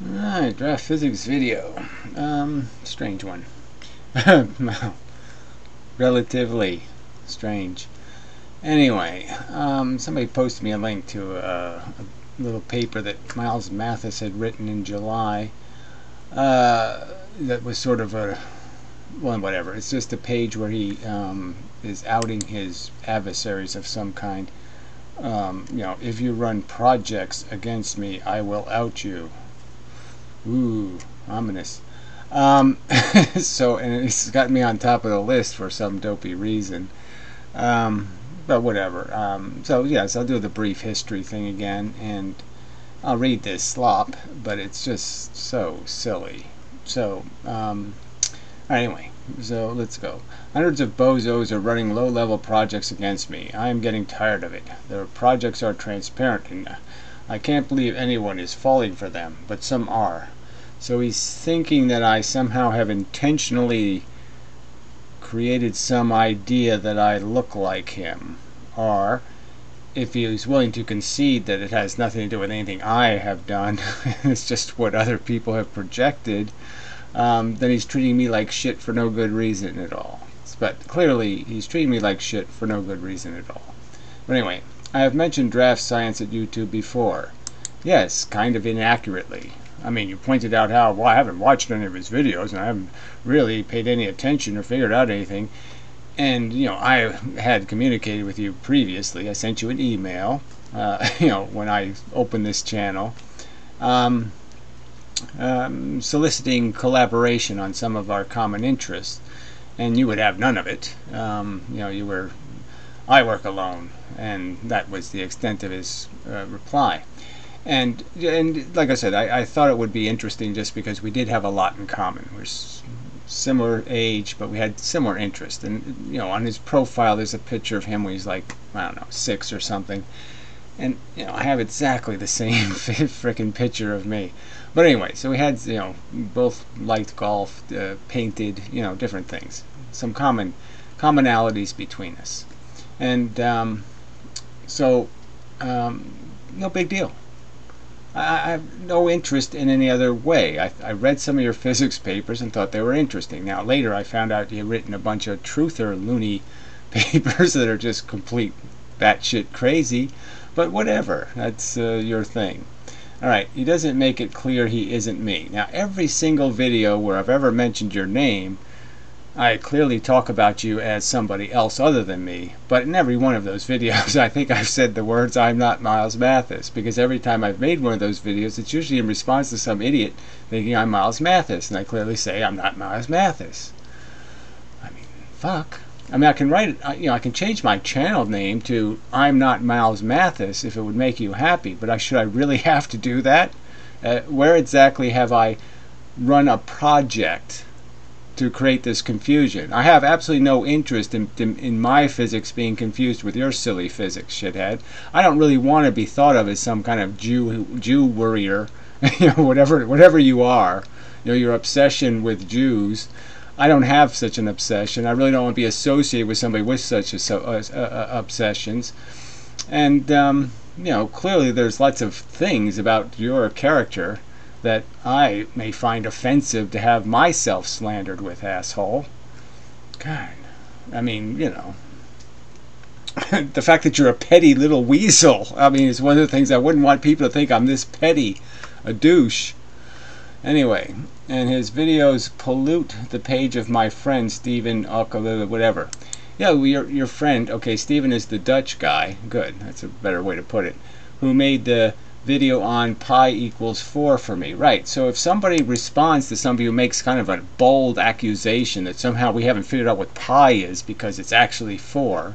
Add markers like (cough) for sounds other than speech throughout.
Alright, draft physics video. Um, strange one. (laughs) Relatively strange. Anyway, um, somebody posted me a link to a, a, little paper that Miles Mathis had written in July. Uh, that was sort of a well, whatever. It's just a page where he um, is outing his adversaries of some kind. Um, you know, if you run projects against me, I will out you. Ooh, ominous. Um, (laughs) so, and it's got me on top of the list for some dopey reason. Um, but whatever. Um, so, yes, I'll do the brief history thing again, and I'll read this slop, but it's just so silly. So, um, anyway, so let's go. Hundreds of bozos are running low-level projects against me. I am getting tired of it. Their projects are transparent, and I can't believe anyone is falling for them, but some are. So he's thinking that I somehow have intentionally created some idea that I look like him. Or, if he is willing to concede that it has nothing to do with anything I have done, (laughs) it's just what other people have projected, um, then he's treating me like shit for no good reason at all. But clearly, he's treating me like shit for no good reason at all. But anyway, I have mentioned draft science at YouTube before. Yes, kind of inaccurately. I mean, you pointed out how, well, I haven't watched any of his videos and I haven't really paid any attention or figured out anything. And, you know, I had communicated with you previously. I sent you an email, uh, (laughs) you know, when I opened this channel, um, um, soliciting collaboration on some of our common interests. And you would have none of it. Um, you know, you were, I work alone. And that was the extent of his uh, reply and and like I said, I, I thought it would be interesting just because we did have a lot in common. We're similar age, but we had similar interest. And you know, on his profile, there's a picture of him when he's like I don't know six or something, and you know, I have exactly the (laughs) same freaking picture of me. But anyway, so we had you know both liked golf, uh, painted, you know, different things, some common commonalities between us, and um, so um, no big deal. I have no interest in any other way. I, I, read some of your physics papers and thought they were interesting. Now, later I found out you had written a bunch of truther loony (laughs) papers that are just complete batshit crazy, but whatever. That's uh, your thing. Alright, he doesn't make it clear he isn't me. Now, every single video where I've ever mentioned your name I clearly talk about you as somebody else other than me, but in every one of those videos (laughs) I think I've said the words I'm not Miles Mathis, because every time I've made one of those videos it's usually in response to some idiot thinking I'm Miles Mathis, and I clearly say I'm not Miles Mathis. I mean, fuck. I mean, I can write it, you know, I can change my channel name to I'm not Miles Mathis if it would make you happy, but I, should I really (laughs) have to do that? Uh, where exactly have I run a project to create this confusion. I have absolutely no interest in, in, in, my physics being confused with your silly physics, shithead. I don't really want to be thought of as some kind of Jew Jew worrier, (laughs) you know, whatever whatever you are. You know, your obsession with Jews. I don't have such an obsession. I really don't want to be associated with somebody with such a, uh, uh, obsessions. And um, you know, clearly there's lots of things about your character that I may find offensive to have myself slandered with, asshole. God, I mean, you know. (laughs) the fact that you're a petty little weasel, I mean, is one of the things I wouldn't want people to think I'm this petty, a douche. Anyway, and his videos pollute the page of my friend Stephen whatever. Yeah, your your friend. Okay, Stephen is the Dutch guy. Good, that's a better way to put it. Who made the video on pi equals 4 for me. Right, so if somebody responds to somebody who makes kind of a bold accusation that somehow we haven't figured out what pi is because it's actually 4,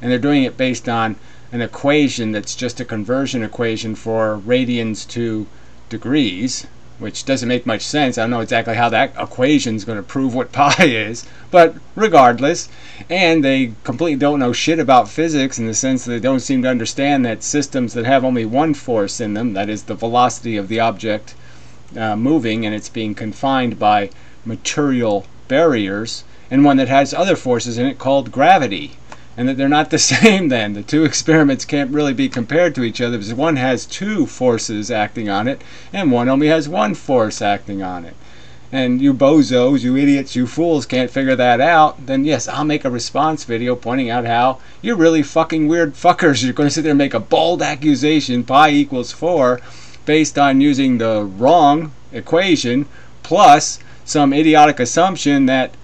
and they're doing it based on an equation that's just a conversion equation for radians to degrees, which doesn't make much sense. I don't know exactly how that equation is going to prove what (laughs) pi is, but regardless, and they completely don't know shit about physics in the sense that they don't seem to understand that systems that have only one force in them, that is the velocity of the object uh, moving and it's being confined by material barriers, and one that has other forces in it called gravity. And that they're not the (laughs) same then. The two experiments can't really be compared to each other because one has two forces acting on it and one only has one force acting on it. And you bozos, you idiots, you fools can't figure that out, then yes, I'll make a response video pointing out how you're really fucking weird fuckers. You're going to sit there and make a bold accusation pi equals 4 based on using the wrong equation plus some idiotic assumption that,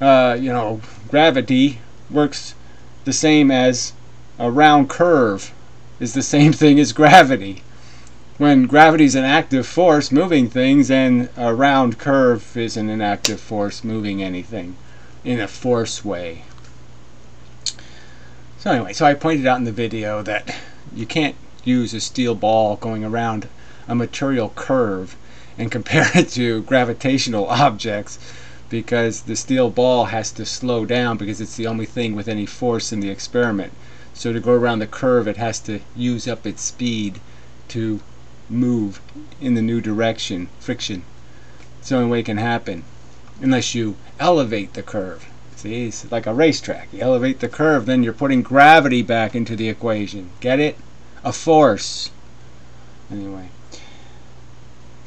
uh, you know, gravity works the same as a round curve is the same thing as gravity. When gravity is an active force moving things and a round curve isn't an active force moving anything in a force way. So anyway, so I pointed out in the video that you can't use a steel ball going around a material curve and compare (laughs) it to gravitational objects because the steel ball has to slow down because it's the only thing with any force in the experiment. So to go around the curve it has to use up its speed to move in the new direction, friction. It's the only way it can happen. Unless you elevate the curve. See, it's like a racetrack. You elevate the curve, then you're putting gravity back into the equation. Get it? A force. Anyway.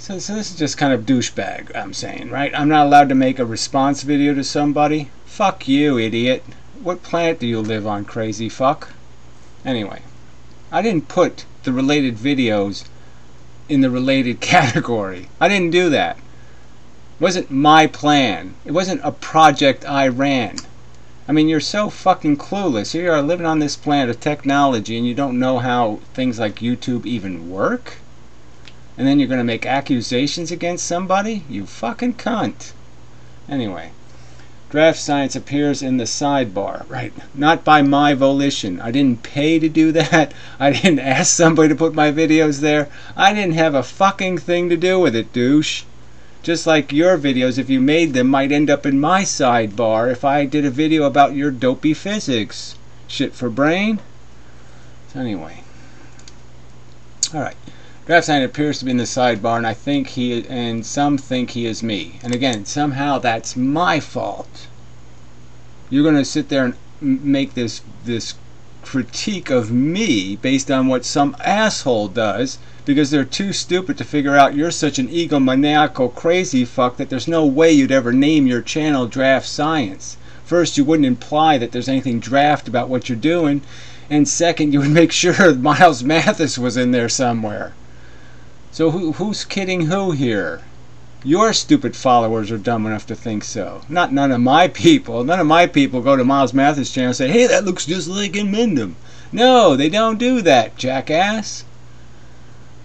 So, so this is just kind of douchebag, I'm saying, right? I'm not allowed to make a response video to somebody? Fuck you, idiot. What planet do you live on, crazy fuck? Anyway, I didn't put the related videos in the related (laughs) category. I didn't do that. It wasn't my plan. It wasn't a project I ran. I mean, you're so fucking clueless. Here you are living on this planet of technology and you don't know how things like YouTube even work? And then you're going to make accusations against somebody? You fucking cunt. Anyway, draft science appears in the sidebar, right? Not by my volition. I didn't pay to do that. (laughs) I didn't ask somebody to put my videos there. I didn't have a fucking thing to do with it, douche. Just like your videos, if you made them, might end up in my sidebar if I did a video about your dopey physics. Shit for brain? So anyway. Alright. Draft sign appears to be in the sidebar, and I think he and some think he is me. And again, somehow that's my fault. You're going to sit there and make this this critique of me based on what some asshole does because they're too stupid to figure out you're such an egomaniacal crazy fuck that there's no way you'd ever name your channel Draft Science. First, you wouldn't imply that there's anything draft about what you're doing, and second, you would make sure (laughs) Miles Mathis was in there somewhere. So who, who's kidding who here? Your stupid followers are dumb enough to think so. Not none of my people. None of my people go to Miles Mathis' channel and say, hey, that looks just like Inmendham. No, they don't do that, jackass.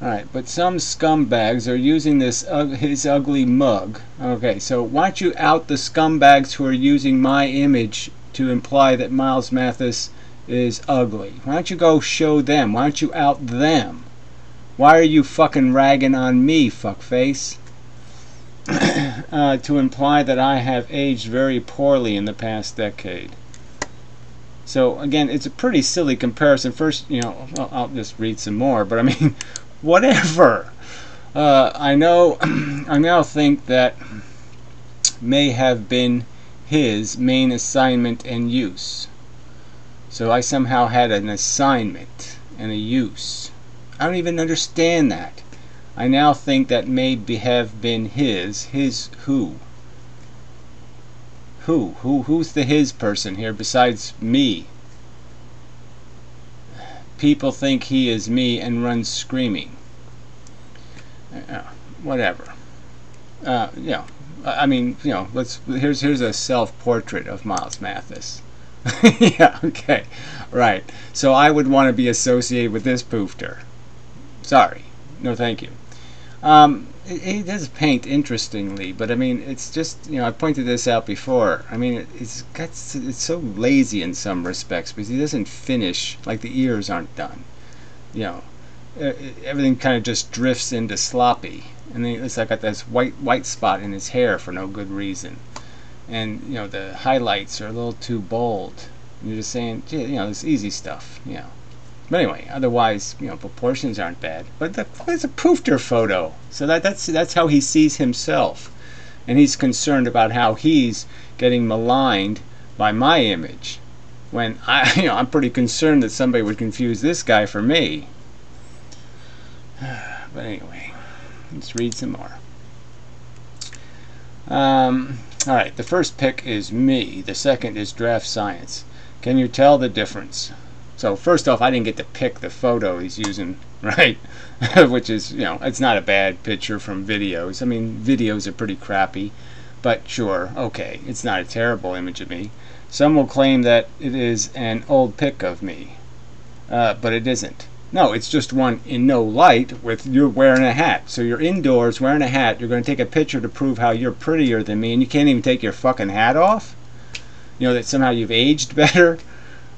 Alright, but some scumbags are using this his ugly mug. Okay, so why don't you out the scumbags who are using my image to imply that Miles Mathis is ugly? Why don't you go show them? Why don't you out them? Why are you fucking ragging on me, fuckface? (clears throat) uh, to imply that I have aged very poorly in the past decade. So again, it's a pretty silly comparison. First, you know, I'll, I'll just read some more, but I mean, (laughs) whatever. Uh, I know, (clears throat) I now think that may have been his main assignment and use. So I somehow had an assignment and a use. I don't even understand that. I now think that may be, have been his. His who? Who? Who? Who's the his person here besides me? People think he is me and run screaming. Uh, whatever. Uh, I mean, you know, let's. Here's here's a self-portrait of Miles Mathis. (laughs) yeah. Okay. Right. So I would want to be associated with this poofter. Sorry. No, thank you. Um, he does paint interestingly, but I mean, it's just you know I pointed this out before. I mean, it's got it's so lazy in some respects because he doesn't finish like the ears aren't done. You know, everything kind of just drifts into sloppy, and then it's like got this white white spot in his hair for no good reason, and you know the highlights are a little too bold. And you're just saying, you know, this easy stuff, you know. But anyway, otherwise, you know, proportions aren't bad. But the, it's a poofter photo, so that that's that's how he sees himself, and he's concerned about how he's getting maligned by my image. when I, (laughs) you know, I'm pretty concerned that somebody would confuse this guy for me. (sighs) But anyway, let's read some more. Um, all right, the first pick is me. The second is draft science. Can you tell the difference? So first off, I didn't get to pick the photo he's using, (laughs) right? (laughs) Which is, you know, it's not a bad picture from videos. I mean, videos are pretty crappy, but sure, okay, it's not a terrible image of me. Some will claim that it is an old pic of me, uh, but it isn't. No, it's just one in no light with you're wearing a hat. So you're indoors wearing a hat. You're going to take a picture to prove how you're prettier than me, and you can't even take your fucking hat off? You know, that somehow you've aged (laughs) better?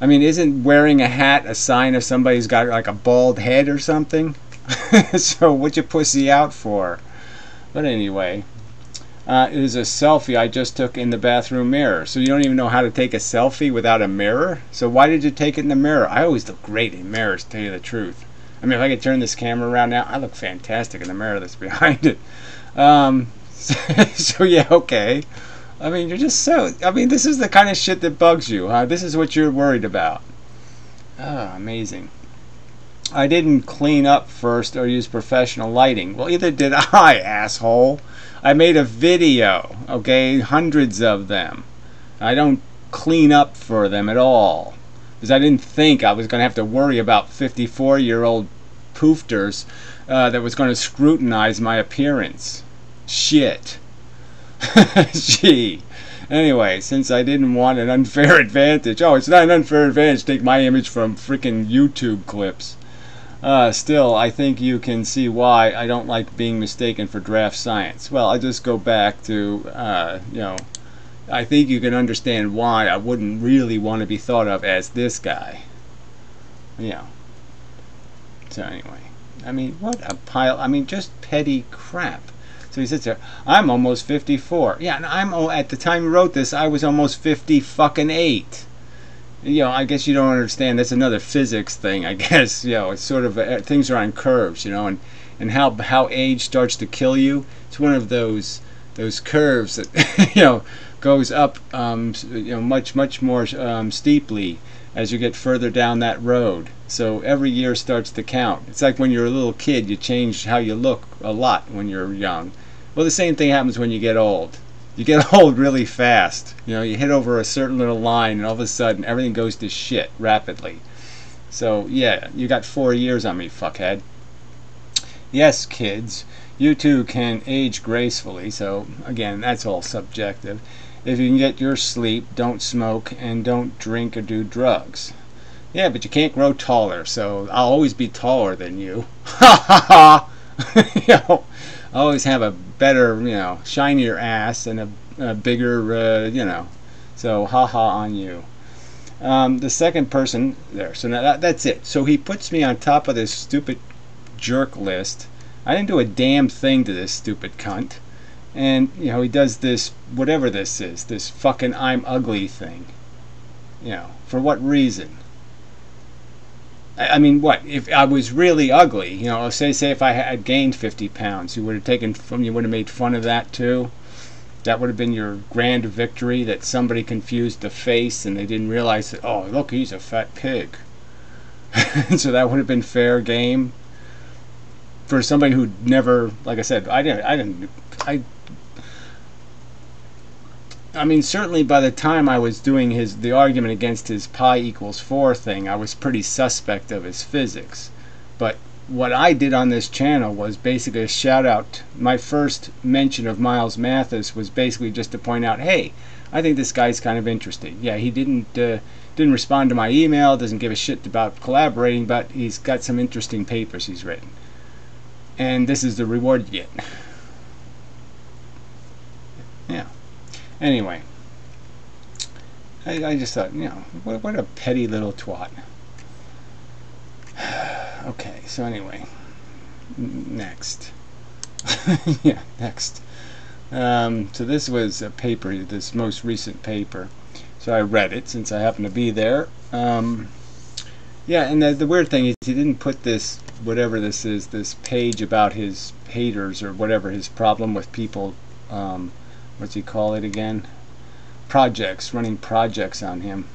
I mean, isn't wearing a hat a sign of somebody who's got like a bald head or something? (laughs) so what you pussy out for? But anyway, uh, it is a selfie I just took in the bathroom mirror. So you don't even know how to take a selfie without a mirror? So why did you take it in the mirror? I always look great in mirrors, to tell you the truth. I mean, if I could turn this camera around now, I look fantastic in the mirror that's (laughs) behind it. Um, so, (laughs) so yeah, okay. I mean, you're just so. I mean, this is the kind of shit that bugs you, huh? This is what you're worried about. Oh, amazing. I didn't clean up first or use professional lighting. Well, either did (laughs) I, asshole. I made a video, okay? Hundreds of them. I don't clean up for them at all. Because I didn't think I was going to have to worry about 54 year old poofters uh, that was going to scrutinize my appearance. Shit. (laughs) Gee. Anyway, since I didn't want an unfair (laughs) advantage. Oh, it's not an unfair advantage. Take my image from freaking YouTube clips. Uh, still, I think you can see why I don't like being mistaken for draft science. Well, I just go back to, uh, you know, I think you can understand why I wouldn't really want to be thought of as this guy. You know. So anyway, I mean, what a pile. I mean, just petty crap. So he sits there. I'm almost 54. Yeah, and I'm at the time you wrote this, I was almost 50 fucking eight you know, I guess you don't understand. That's another physics thing, I (laughs) guess. You know, it's sort of uh, things are on curves, you know, and and how how age starts to kill you. It's one of those those curves that (laughs) you know goes up, um, you know, much much more um, steeply as you get further down that road. So every year starts to count. It's like when you're a little kid, you change how you look a lot when you're young. Well, the same thing happens when you get old you get (laughs) old really fast. You know, you hit over a certain little line, and all of a sudden everything goes to shit rapidly. So yeah, you got four years on me, fuckhead. Yes, kids, you too can age gracefully. So again, that's all subjective. If you can get your sleep, don't smoke, and don't drink or do drugs. Yeah, but you can't grow taller, so I'll always be taller than you. Ha ha ha! you know, I always have a better, you know, shinier ass and a, a bigger, uh, you know. So, ha ha on you. Um, the second person there. So now that, that's it. So he puts me on top of this stupid jerk list. I didn't do a damn thing to this stupid cunt. And, you know, he does this, whatever this is, this fucking I'm ugly thing. You know, for what reason? I mean, what if I was really ugly? You know, say say if I had gained 50 pounds, you would have taken from you would have made fun of that too. That would have been your grand victory that somebody confused the face and they didn't realize that. Oh, look, he's a fat pig. (laughs) so that would have been fair game for somebody who never, like I said, I didn't, I didn't, I I mean, certainly by the time I was doing his the argument against his pi equals 4 thing, I was pretty suspect of his physics. But what I did on this channel was basically a shout out. My first mention of Miles Mathis was basically just to point out, hey, I think this guy's kind of interesting. Yeah, he didn't uh, didn't respond to my email, doesn't give a shit about collaborating, but he's got some interesting papers he's written. And this is the reward you get. (laughs) Yeah. Anyway, I, I just thought, you know, what, what a petty little twat. (sighs) okay, so anyway, next. (laughs) yeah, next. Um, so this was a paper, this most recent paper. So I read it since I happened to be there. Um, yeah, and the, the weird thing is he didn't put this, whatever this is, this page about his haters or whatever his problem with people um, what's he call it again? Projects, running projects on him.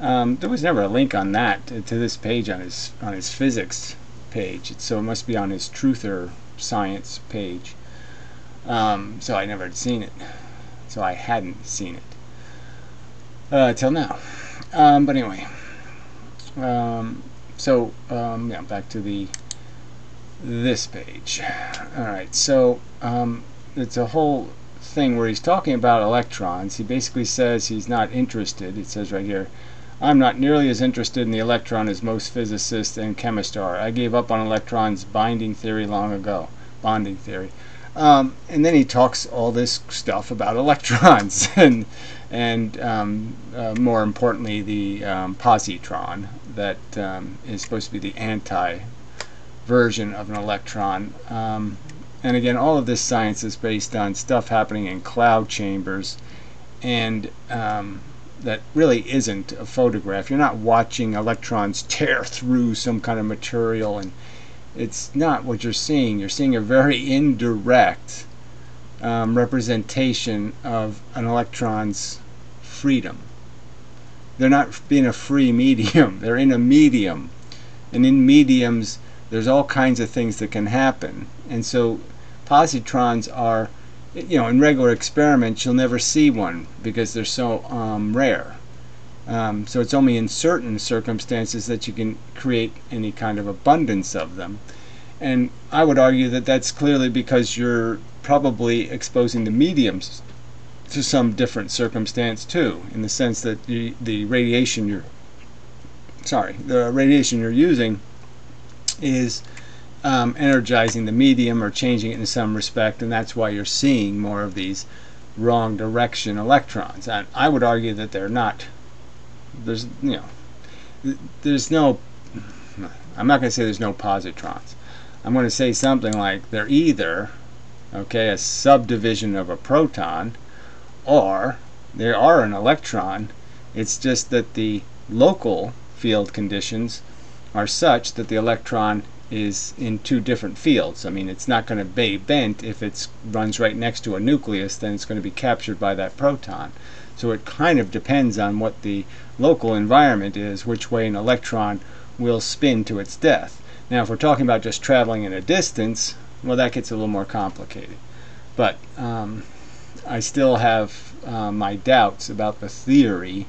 Um, there was never a link on that to, this page on his on his physics page, so it must be on his truther science page. Um, so I never had seen it. So I hadn't seen it uh, till now. Um, but anyway, um, so um, yeah, back to the this page. All right, so um, it's a whole thing where he's talking about electrons. He basically says he's not interested. It says right here, I'm not nearly as interested in the electron as most physicists and chemists are. I gave up on electrons binding theory long ago. Bonding theory. Um, and then he talks all this stuff about (laughs) electrons and and um, uh, more importantly the um, positron that um, is supposed to be the anti version of an electron. And again, all of this science is based on stuff happening in cloud chambers and um, that really isn't a photograph. You're not watching electrons tear through some kind of material and it's not what you're seeing. You're seeing a very indirect um, representation of an electron's freedom. They're not being a free medium. (laughs) They're in a medium. And in mediums, there's all kinds of things that can happen. And so positrons are, you know, in regular experiments, you'll never see one because they're so um, rare. Um, so it's only in certain circumstances that you can create any kind of abundance of them. And I would argue that that's clearly because you're probably exposing the mediums to some different circumstance too, in the sense that the, the radiation you're sorry, the radiation you're using is um, energizing the medium or changing it in some respect, and that's why you're seeing more of these wrong direction electrons. And I would argue that they're not there's you know there's no I'm not going to say there's no positrons. I'm going to say something like they're either okay a subdivision of a proton or they are an electron. It's just that the local field conditions are such that the electron is in two different fields. I mean, it's not going to be bent if it runs right next to a nucleus, then it's going to be captured by that proton. So it kind of depends on what the local environment is, which way an electron will spin to its death. Now, if we're talking about just traveling in a distance, well, that gets a little more complicated. But um, I still have uh, my doubts about the theory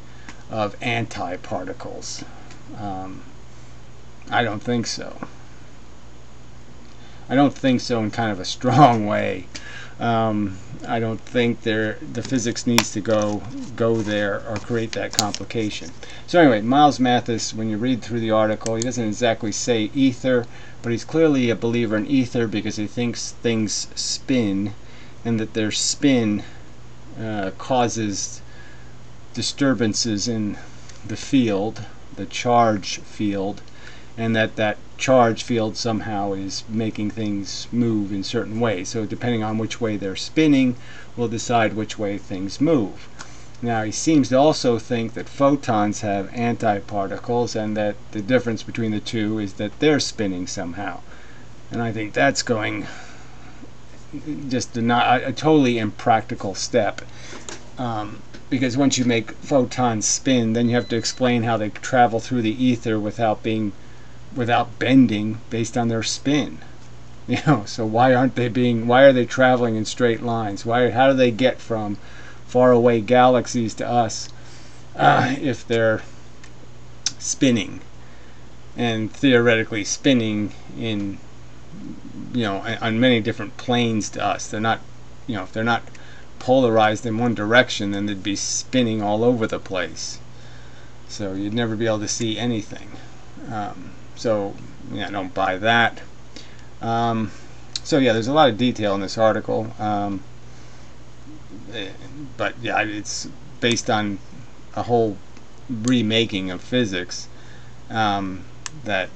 of antiparticles. Um, I don't think so. I don't think so in kind of a strong (laughs) way. Um, I don't think there the physics needs to go go there or create that complication. So anyway, Miles Mathis, when you read through the article, he doesn't exactly say ether, but he's clearly a believer in ether because he thinks things spin, and that their spin uh, causes disturbances in the field, the charge field, and that that charge field somehow is making things move in certain ways. So depending on which way they're spinning we'll decide which way things move. Now he seems to also think that photons have antiparticles and that the difference between the two is that they're spinning somehow. And I think that's going just a, not, a totally impractical step. Um, because once you make photons spin, then you have to explain how they travel through the ether without being without bending based on their spin. (laughs) You know, so why aren't they being why are they traveling in straight lines? Why how do they get from far away galaxies to us uh, if they're spinning and theoretically spinning in you know on many different planes to us. They're not you know if they're not polarized in one direction then they'd be spinning all over the place. So you'd never be able to see anything. Um, so yeah, I don't buy that. Um, so yeah, there's a lot of detail in this article, um, eh, but yeah, it's based on a whole remaking of physics um, that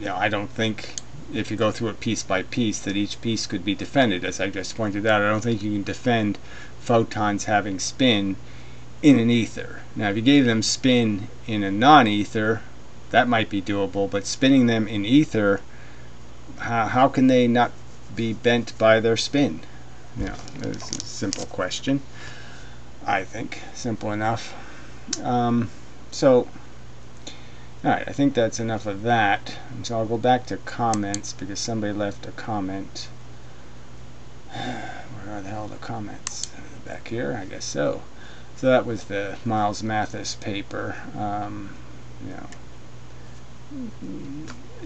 you know I don't think if you go through it piece by piece that each piece could be defended. As I just pointed out, I don't think you can defend photons having spin in an ether. Now, if you gave them spin in a non-ether, that might be doable, but spinning them in ether, how, how can they not be bent by their spin? You know, a simple question. I think simple enough. Um, so Alright, I think that's enough of that. So I'll go back to comments because somebody left a comment. (sighs) Where are the hell the comments? Back here? I guess so. So that was the Miles Mathis paper. Um, you know,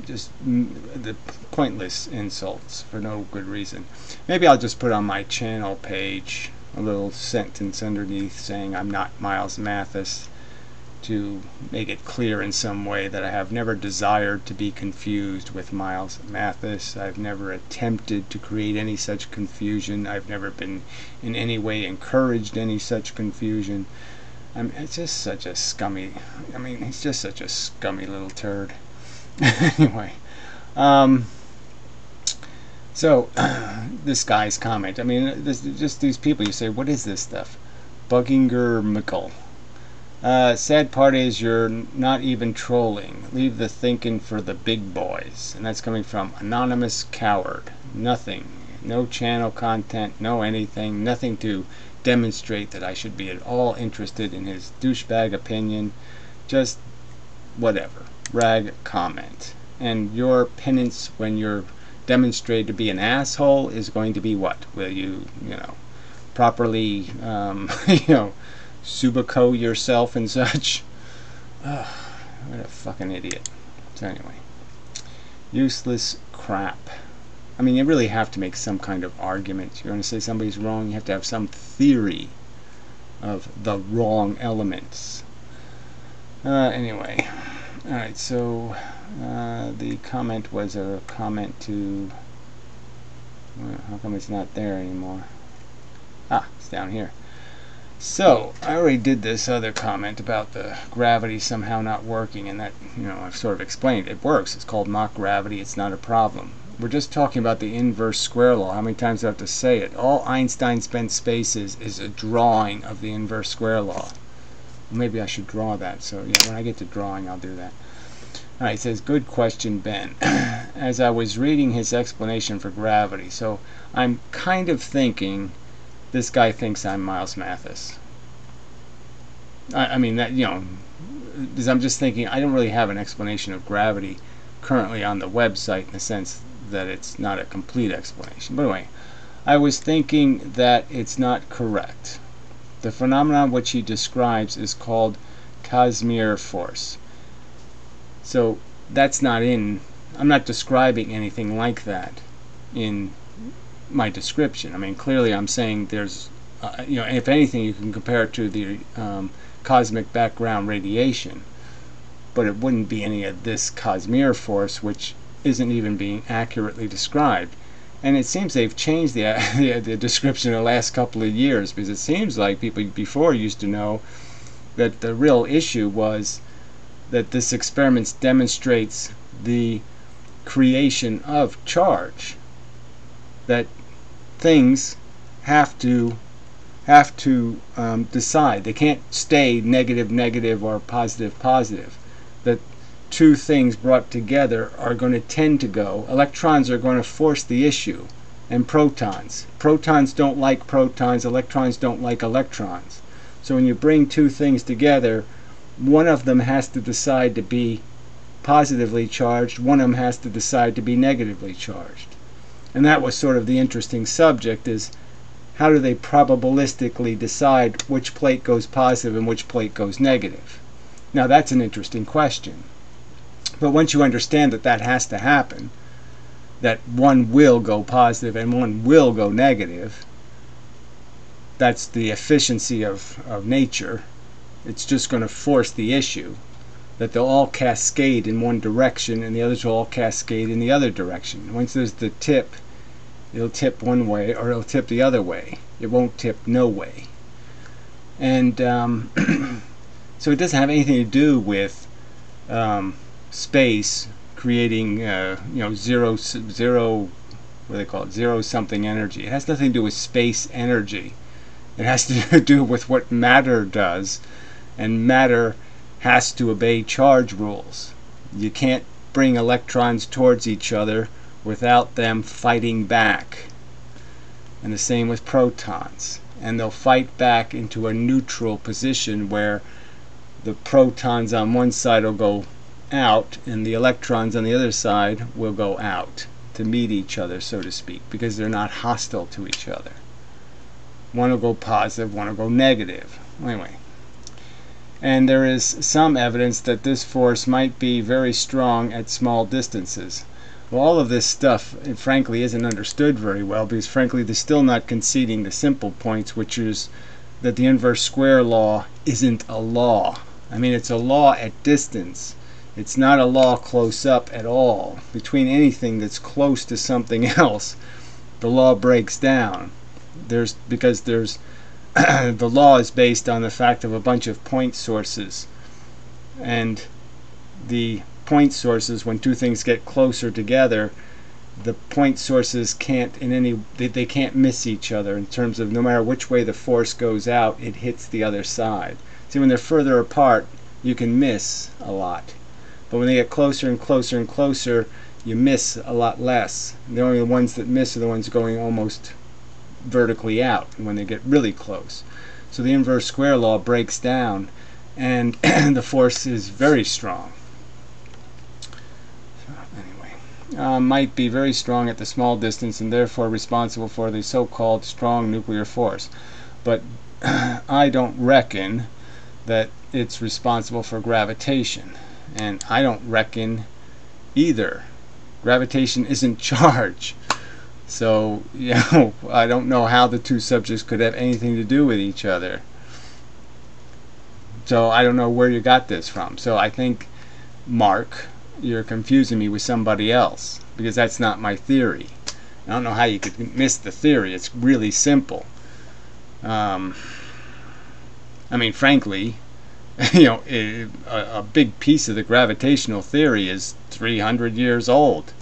just the pointless insults for no good reason. Maybe I'll just put on my channel page a little sentence underneath saying I'm not Miles Mathis to make it clear in some way that I have never desired to be confused with Miles Mathis. I've never attempted to create any such confusion. I've never been in any way encouraged any such confusion. I mean, it's just such a scummy. I mean, he's just such a scummy little turd. (laughs) anyway, um, so (clears throat) this guy's comment. I mean, this, just these people. You say, what is this stuff? Bugginger Mickle. Uh, sad part is you're not even trolling. Leave the thinking for the big boys. And that's coming from Anonymous Coward. Nothing. No channel content, no anything, nothing to demonstrate that I should be at all interested in his douchebag opinion. Just whatever. Rag comment. And your penance when you're demonstrated to be an asshole is going to be what? Will you, you know, properly, um, (laughs) you know, Subico yourself and such? (sighs) Ugh, what a fucking idiot. So anyway, useless crap. I mean, you really have to make some kind of argument. You're going to say somebody's wrong, you have to have some theory of the wrong elements. Uh, anyway, alright, so uh, the comment was a comment to. Well, how come it's not there anymore? Ah, it's down here. So, I already did this other comment about the gravity somehow not working, and that, you know, I've sort of explained. It works. It's called mock gravity. It's not a problem. We're just talking about the inverse square law. How many times do I have to say it? All Einstein spent spaces is a drawing of the inverse square law. Maybe I should draw that. So yeah, when I get to drawing, I'll do that. All right, it says, good question, Ben. (clears throat) As I was reading his explanation for gravity, so I'm kind of thinking this guy thinks I'm Miles Mathis. I, I mean, that, you know, because I'm just thinking, I don't really have an explanation of gravity currently on the website in the sense that it's not a complete explanation. But anyway, I was thinking that it's not correct. The phenomenon which he describes is called Casimir force. So that's not in, I'm not describing anything like that in my description. I mean, clearly I'm saying there's, uh, you know, if anything, you can compare it to the um, cosmic background radiation, but it wouldn't be any of this Casimir force, which isn't even being accurately described. And it seems they've changed (laughs) the, the, description in the last couple of years because it seems like people before used to know that the real issue was that this experiment demonstrates the creation of charge. That things have to have to um, decide. They can't stay negative, negative, or positive, positive. Two things brought together are going to tend to go. Electrons are going to force the issue, and protons. Protons don't like protons, electrons don't like electrons. So when you bring two things together, one of them has to decide to be positively charged, one of them has to decide to be negatively charged. And that was sort of the interesting subject is how do they probabilistically decide which plate goes positive and which plate goes negative? Now that's an interesting question. But once you understand that that has to happen, that one will go positive and one will go negative, that's the efficiency of, of nature. It's just going to force the issue that they'll all cascade in one direction and the others will all cascade in the other direction. Once there's the tip, it'll tip one way or it'll tip the other way. It won't tip no way. And um, (clears throat) so it doesn't have anything to do with um, space creating, uh, you know, zero, zero, what do they call it, zero something energy. It has nothing to do with space energy. It has to (laughs) do with what matter does. And matter has to obey charge rules. You can't bring electrons towards each other without them fighting back. And the same with protons. And they'll fight back into a neutral position where the protons on one side will go out, and the electrons on the other side will go out to meet each other, so to speak, because they're not hostile to each other. One will go positive, one will go negative. Anyway, and there is some evidence that this force might be very strong at small distances. Well, all of this stuff, frankly, isn't understood very well because, frankly, they're still not conceding the simple points, which is that the inverse square law isn't a law. I mean, it's a law at distance. It's not a law close up at all. Between anything that's close to something (laughs) else, the law breaks down. There's because there's (clears throat) the law is based on the fact of a bunch of point sources. And the point sources, when two things get closer together, the point sources can't in any they, they can't miss each other in terms of no matter which way the force goes out, it hits the other side. See, when they're further apart, you can miss a lot. But when they get closer and closer and closer, you miss a lot less. The only ones that miss are the ones going almost vertically out when they get really close. So the inverse square law breaks down and (clears throat) the force is very strong. So anyway, uh, might be very strong at the small distance and therefore responsible for the so-called strong nuclear force. But (clears throat) I don't reckon that it's responsible for gravitation. And I don't reckon either. Gravitation isn't charge. So, (laughs) you know, I don't know how the two subjects could have anything to do with each other. So I don't know where you got this from. So I think, Mark, you're confusing me with somebody else because that's not my theory. I don't know how you could miss the theory. It's really simple. Um, I mean, frankly, (laughs) you know, a, a big piece of the gravitational theory is 300 years old.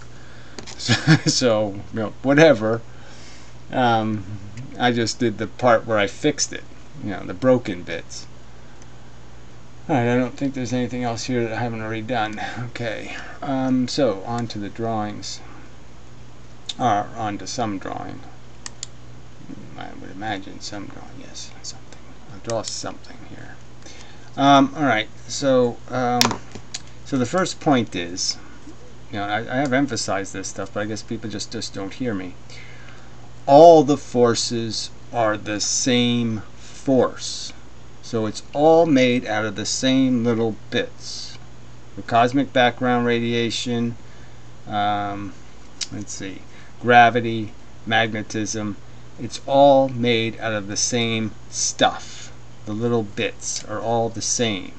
So, (laughs) so you know, whatever. Um, I just did the part where I fixed it, you know, the broken bits. Alright, I don't think there's anything else here that I haven't already done. Okay, um, so on to the drawings. Or on to some drawing. I would imagine some drawing, yes, something. I'll draw something here. Um, Alright, so, um, so the first point is, you know, I, I have emphasized this stuff, but I guess people just, just don't hear me. All the forces are the same force. So it's all made out of the same little bits. The cosmic background radiation, um, let's see, gravity, magnetism, it's all made out of the same stuff. The little bits are all the same.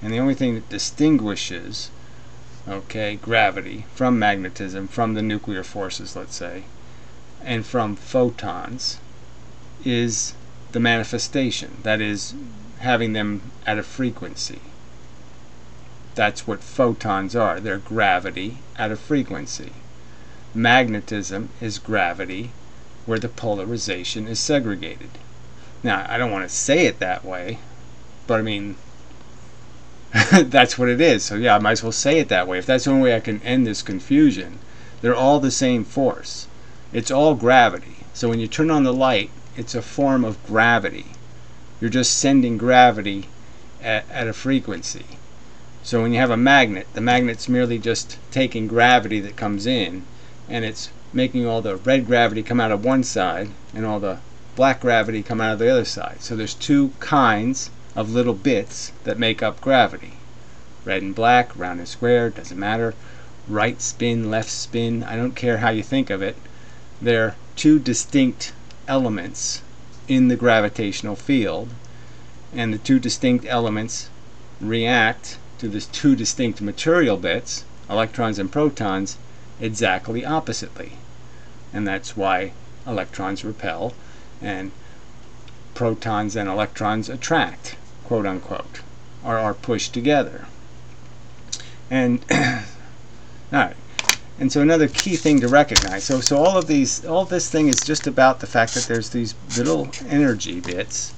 And the only thing that distinguishes okay, gravity, from magnetism, from the nuclear forces, let's say, and from photons, is the manifestation. That is, having them at a frequency. That's what photons are. They're gravity at a frequency. Magnetism is gravity where the polarization is segregated. Now, I don't want to say it that way, but I mean, (laughs) that's what it is. So yeah, I might as well say it that way. If that's the only way I can end this confusion, they're all the same force. It's all gravity. So when you turn on the light, it's a form of gravity. You're just sending gravity at, at a frequency. So when you have a magnet, the magnet's merely just taking gravity that comes in and it's making all the red gravity come out of one side and all the black gravity come out of the other side. So there's two kinds of little bits that make up gravity. Red and black, round and square, doesn't matter. Right spin, left spin, I don't care how you think of it. They're two distinct elements in the gravitational field, and the two distinct elements react to the two distinct material bits, electrons and protons, exactly oppositely. And that's why electrons repel and protons and electrons attract quote unquote, or are pushed together. And (clears throat) all right. And so another key thing to recognize. So so all of these all this thing is just about the fact that there's these little energy bits.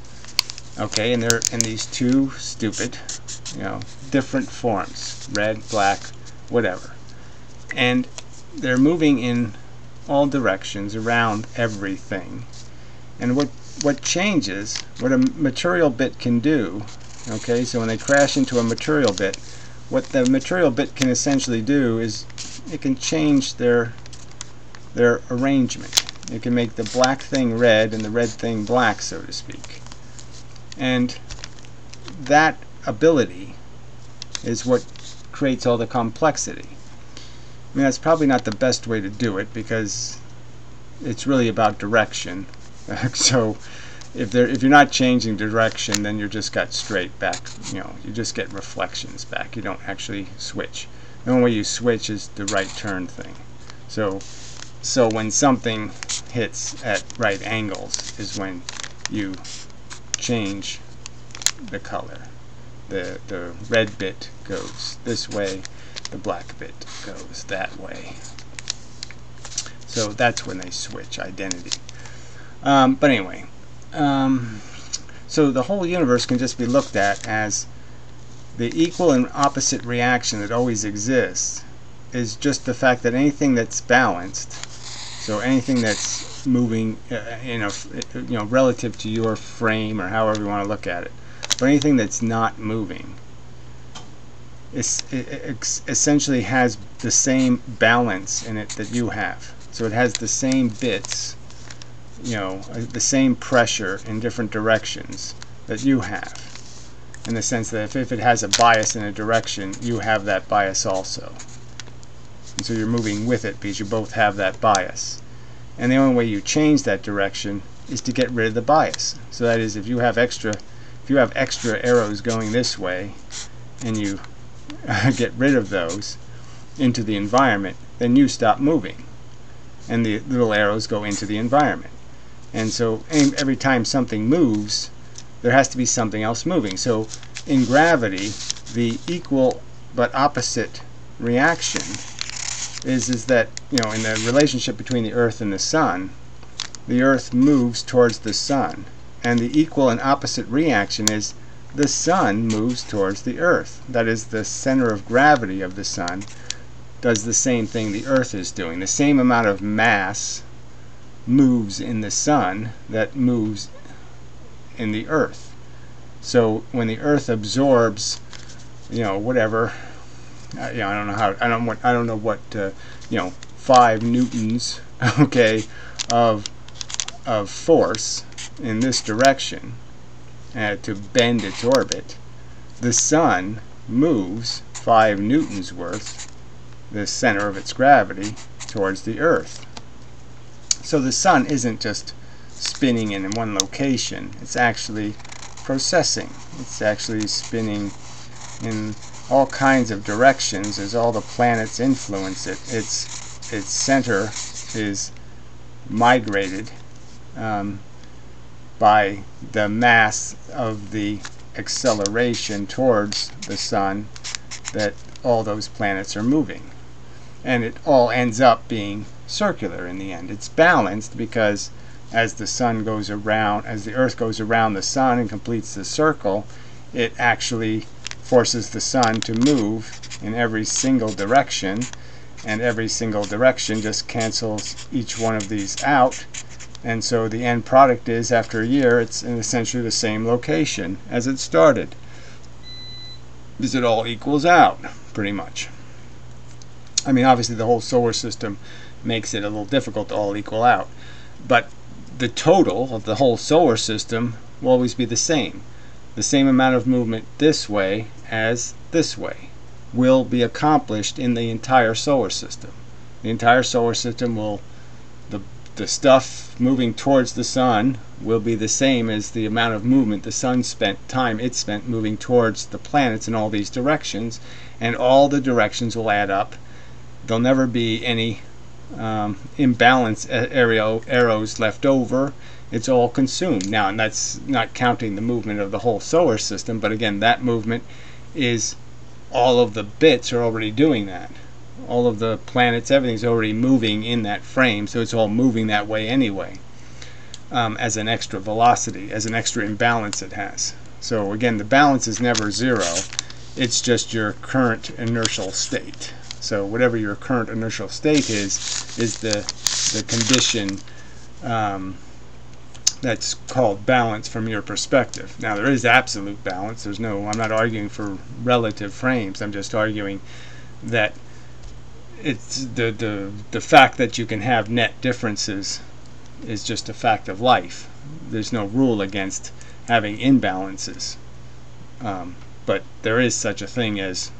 Okay, and they're in these two stupid, you know, different forms. Red, black, whatever. And they're moving in all directions around everything. And what what changes, what a material bit can do, okay, so when they crash into a material bit, what the material bit can essentially do is it can change their their arrangement. It can make the black thing red and the red thing black, so to speak. And that ability is what creates all the complexity. I mean, that's probably not the best way to do it because it's really about direction. (laughs) so if there if you're not changing direction, then you're just got straight back. You know, you just get reflections back. You don't actually switch. The only way you switch is the right turn thing. So so when something hits at right angles is when you change the color. The the red bit goes this way, the black bit goes that way. So that's when they switch identity. Um, but anyway, um, so the whole universe can just be looked at as the equal and opposite reaction that always exists is just the fact that anything that's balanced, so anything that's moving, uh, you know, you know, relative to your frame or however you want to look at it, but anything that's not moving, is, essentially has the same balance in it that you have. So it has the same bits you know, uh, the same pressure in different directions that you have. In the sense that if, if it has a bias in a direction, you have that bias also. And so you're moving with it because you both have that bias. And the only way you change that direction is to get rid of the bias. So that is if you have extra if you have extra arrows going this way and you (laughs) get rid of those into the environment, then you stop moving. And the little arrows go into the environment. And so every time something moves, there has to be something else moving. So in gravity, the equal but opposite reaction is is that you know in the relationship between the Earth and the Sun, the Earth moves towards the Sun, and the equal and opposite reaction is the Sun moves towards the Earth. That is, the center of gravity of the Sun does the same thing the Earth is doing. The same amount of mass moves in the sun that moves in the earth. So when the earth absorbs, you know, whatever, uh, you know, I don't know how, I don't what, I don't know what, uh, you know, five newtons, (laughs) okay, of of force in this direction uh, to bend its orbit, the sun moves five newtons worth, the center of its gravity, towards the earth. So the sun isn't just spinning in one location, it's actually precessing. It's actually spinning in all kinds of directions as all the planets influence it. Its, its center is migrated um, by the mass of the acceleration towards the sun that all those planets are moving. And it all ends up being circular in the end. It's balanced because as the sun goes around, as the earth goes around the sun and completes the circle, it actually forces the sun to move in every single direction and every single direction just cancels each one of these out. And so the end product is after a year it's in essentially the same location as it started. Because it all equals out? Pretty much I mean obviously the whole solar system makes it a little difficult to all equal out. But the total of the whole solar system will always be the same. The same amount of movement this way as this way will be accomplished in the entire solar system. The entire solar system will, the, the stuff moving towards the sun will be the same as the amount of movement the sun spent, time it spent moving towards the planets in all these directions, and all the directions will add up. There'll never be any um, imbalance arrow, arrows left over, it's all consumed. Now, and that's not counting the movement of the whole solar system, but again, that movement is all of the bits are already doing that. All of the planets, everything's already moving in that frame, so it's all moving that way anyway, um, as an extra velocity, as an extra imbalance it has. So again, the balance is never zero, it's just your current inertial state. So whatever your current inertial state is, is the, the condition um, that's called balance from your perspective. Now there is absolute balance. There's no I'm not arguing for relative frames. I'm just arguing that it's the the the fact that you can have net differences is just a fact of life. There's no rule against having imbalances. Um, but there is such a thing as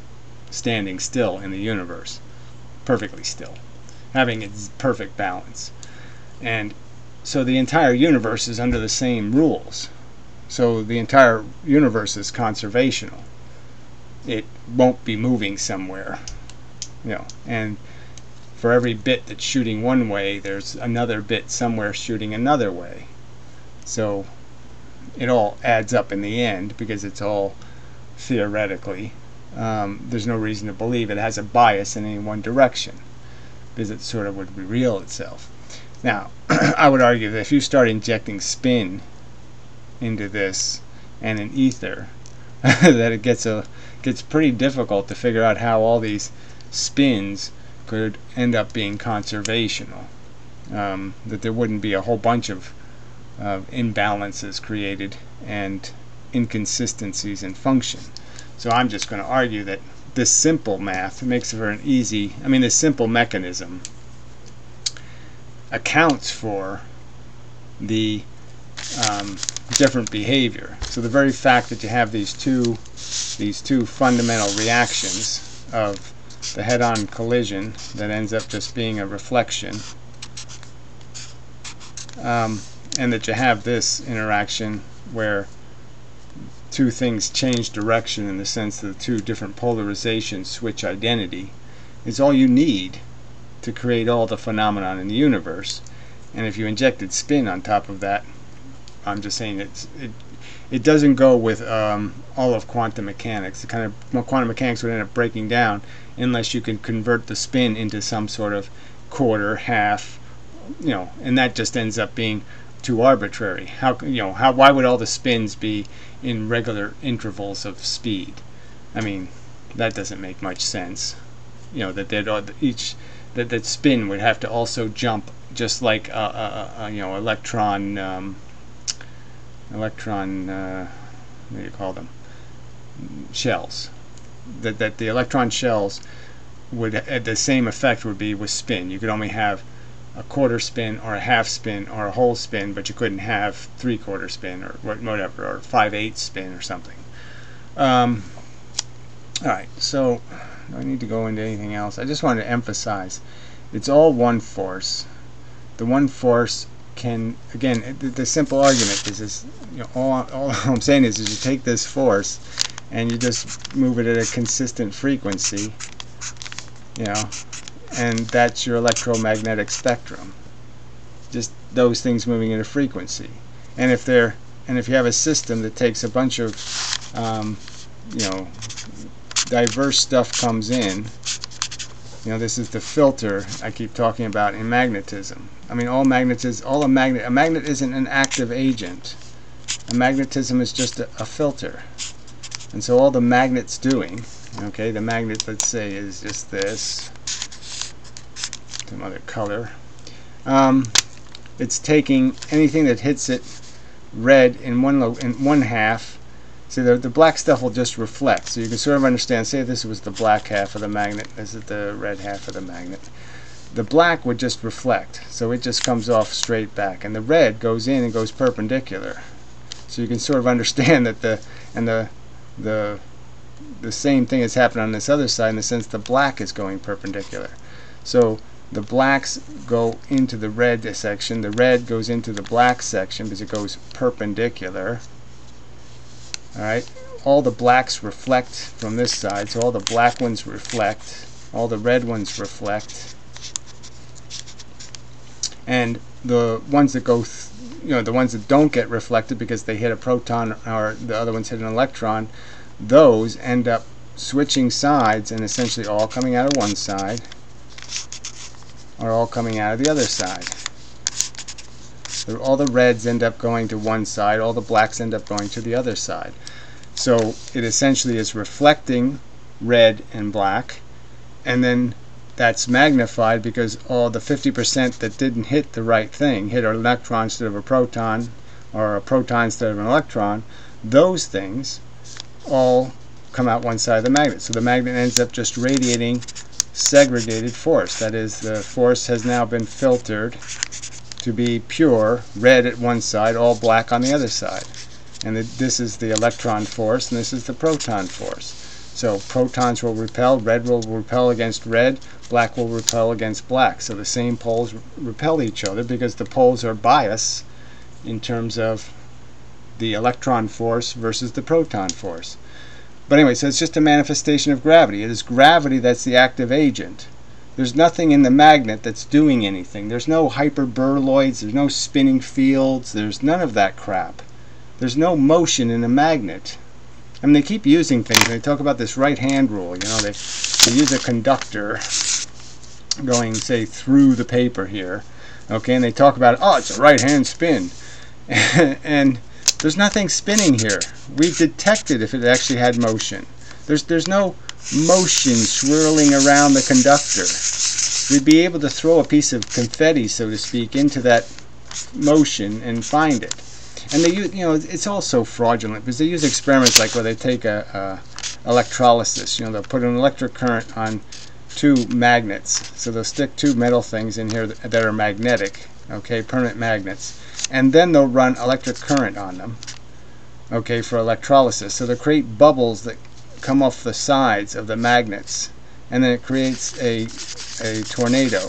standing still in the universe, perfectly still, having its perfect balance. And so the entire universe is under the same rules. So the entire universe is conservational. It won't be moving somewhere. You know, and for every bit that's shooting one way, there's another bit somewhere shooting another way. So it all adds up in the end because it's all theoretically. Um, there's no reason to believe it has a bias in any one direction because it sort of would reveal itself. Now, (clears throat) I would argue that if you start injecting spin into this and an ether, (laughs) that it gets a gets pretty difficult to figure out how all these spins could end up being conservational. Um, that there wouldn't be a whole bunch of uh, imbalances created and inconsistencies in function. So I'm just going to argue that this simple math makes for an easy, I mean, this simple mechanism accounts for the um, different behavior. So the very fact that you have these two these two fundamental reactions of the head-on collision that ends up just being a reflection um, and that you have this interaction where two things change direction in the sense that the two different polarizations switch identity is all you need to create all the phenomenon in the universe. And if you injected spin on top of that, I'm just saying it's, it it doesn't go with um, all of quantum mechanics. The kind of quantum mechanics would end up breaking down unless you can convert the spin into some sort of quarter, half, you know, and that just ends up being too arbitrary. How you know how why would all the spins be in regular intervals of speed? I mean, that doesn't make much sense. You know that they'd each that that spin would have to also jump just like a, a, a you know electron um, electron uh, what do you call them shells that that the electron shells would uh, the same effect would be with spin you could only have a quarter spin or a half spin or a whole spin but you couldn't have three quarter spin or whatever or five eighths spin or something um, alright so do I need to go into anything else? I just wanted to emphasize it's all one force. The one force can, again, the, the simple argument is, is you know, all, all (laughs) I'm saying is, is you take this force and you just move it at a consistent frequency, you know, and that's your electromagnetic spectrum. Just those things moving at a frequency. And if they're, and if you have a system that takes a bunch of, um, you know, diverse stuff comes in, you know, this is the filter I keep talking about in magnetism. I mean, all magnetism, all a magnet, a magnet isn't an active agent. A magnetism is just a, a filter. And so all the magnet's doing, okay, the magnet, let's say, is just this, some other color. Um, it's taking anything that hits it red in one in one half See, the, the black stuff will just reflect. So you can sort of understand, say this was the black half of the magnet, this is the red half of the magnet. The black would just reflect, so it just comes off straight back. And the red goes in and goes perpendicular. So you can sort of (laughs) understand that the, and the, the, the same thing has happened on this other side in the sense the black is going perpendicular. So the blacks go into the red section, the red goes into the black section because it goes perpendicular. Alright, all the blacks reflect from this side, so all the black ones reflect, all the red ones reflect, and the ones that go, you know, the ones that don't get reflected because they hit a proton or the other ones hit an electron, those end up switching sides and essentially all coming out of one side or all coming out of the other side. All the reds end up going to one side, all the blacks end up going to the other side. So it essentially is reflecting red and black, and then that's magnified because all the 50% that didn't hit the right thing, hit an electron instead of a proton, or a proton instead of an electron, those things all come out one side of the magnet. So the magnet ends up just radiating segregated force. That is, the force has now been filtered to be pure, red at one side, all black on the other side. And this is the electron force, and this is the proton force. So protons will repel, red will repel against red, black will repel against black. So the same poles repel each other because the poles are biased in terms of the electron force versus the proton force. But anyway, so it's just a manifestation of gravity. It is gravity that's the active agent. There's nothing in the magnet that's doing anything. There's no hyperboloids, there's no spinning fields, there's none of that crap. There's no motion in a magnet. I mean, they keep using things. They talk about this right-hand rule. You know, they, they use a conductor going, say, through the paper here. Okay, and they talk about, oh, it's a right-hand spin. (laughs) and there's nothing spinning here. We've detected if it actually had motion. There's, there's no motion swirling around the conductor. We'd be able to throw a piece of confetti, so to speak, into that motion and find it. And they use, you know, it's also fraudulent because they use experiments like where they take a, a electrolysis. You know, they'll put an electric current on two magnets. So they'll stick two metal things in here that, that are magnetic, okay, permanent magnets, and then they'll run electric current on them, okay, for electrolysis. So they'll create bubbles that come off the sides of the magnets, and then it creates a a tornado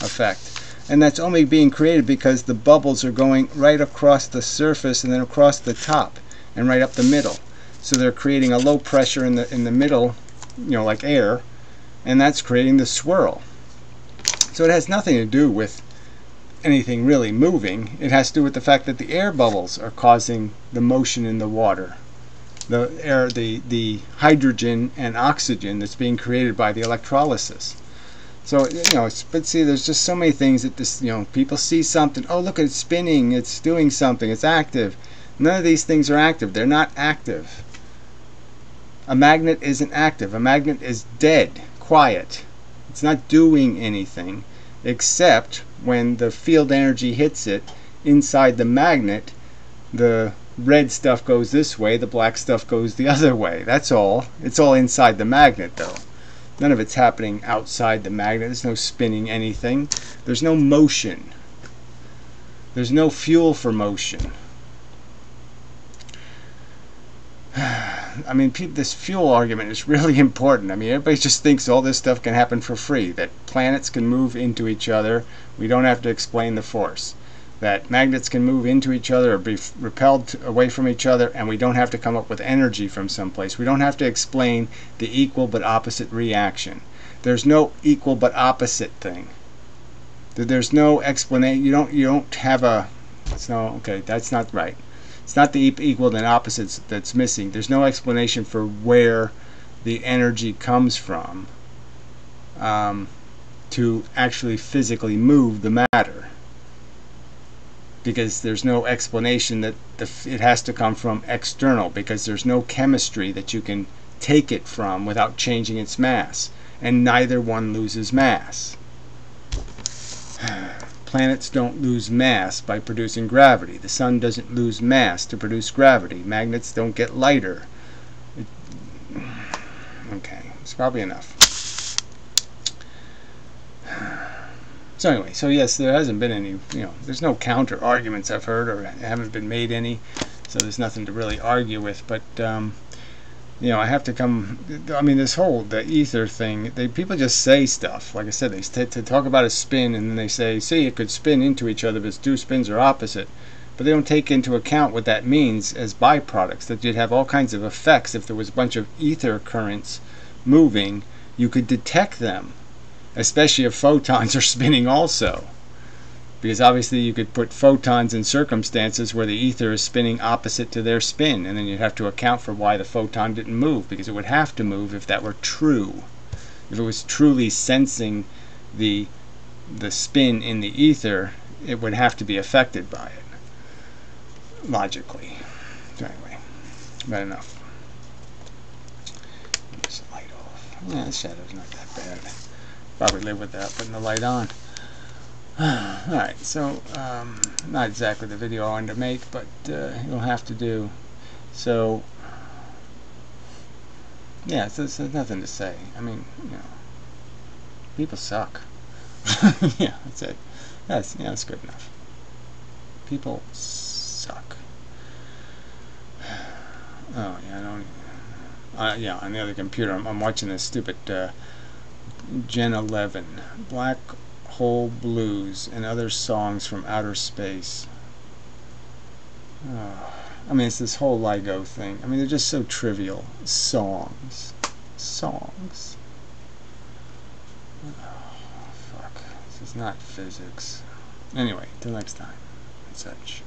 effect. And that's only being created because the bubbles are going right across the surface and then across the top and right up the middle. So they're creating a low pressure in the in the middle you know like air and that's creating the swirl. So it has nothing to do with anything really moving it has to do with the fact that the air bubbles are causing the motion in the water the air the the hydrogen and oxygen that's being created by the electrolysis so you know, but see, there's just so many things that this, you know, people see something. Oh, look, it's spinning. It's doing something. It's active. None of these things are active. They're not active. A magnet isn't active. A magnet is dead, quiet. It's not doing anything except when the field energy hits it inside the magnet. The red stuff goes this way. The black stuff goes the (laughs) other way. That's all. It's all inside the magnet, though. None of it's happening outside the magnet. There's no spinning anything. There's no motion. There's no fuel for motion. (sighs) I mean, this fuel argument is really (laughs) important. I mean, everybody just thinks all this stuff can happen for free, that planets can move into each other. We don't have to explain the force that magnets can move into each other or be repelled away from each other and we don't have to come up with energy from someplace. We don't have to explain the equal but opposite reaction. There's no equal but opposite thing. There's no explanation. You don't you don't have a no okay, that's not right. It's not the equal and opposites that's missing. There's no explanation for where the energy comes from um, to actually physically move the matter. Because there's no explanation that the, it has to come from external because there's no chemistry that you can take it from without changing its mass. And neither one loses mass (sighs) planets don't lose mass by producing gravity. The sun doesn't lose mass to produce gravity. Magnets don't get lighter. It, okay it's probably enough. So anyway, so yes, there hasn't been any, you know, there's no counter arguments I've heard or haven't been made any, so there's nothing to really argue with. But um, you know, I have to come. I mean, this whole the ether thing. They people just say stuff. Like I said, they to talk about a spin, and then they say, "See, it could spin into each other if its two spins are opposite." But they don't take into account what that means as byproducts. That you'd have all kinds of effects if there was a bunch of ether currents moving. You could detect them especially if photons (laughs) are spinning also. Because obviously you could put photons in circumstances where the ether is spinning opposite to their spin, and then you'd have to account for why the photon didn't move, because it would have to move if that were true. If it was truly sensing the the spin in the ether, it would have to be affected by it. Logically. So anyway, but enough. This light off. Yeah, the shadow's not that bad probably live with that, putting the light on. (sighs) Alright, so, um, not exactly the video I wanted to make, but uh, it'll have to do. So, yeah, so, there's nothing to say. I mean, you know, people suck. (laughs) yeah, that's it. That's, yeah, that's good enough. People suck. (sighs) Oh, yeah, I don't uh, yeah, on the other computer, I'm, I'm watching this stupid uh, Gen 11, Black Hole Blues, and other songs from outer space. Oh, I mean, it's this whole LIGO thing. I mean, they're just so trivial. Songs. Songs. Oh, fuck. This is not physics. Anyway, till next time. And such.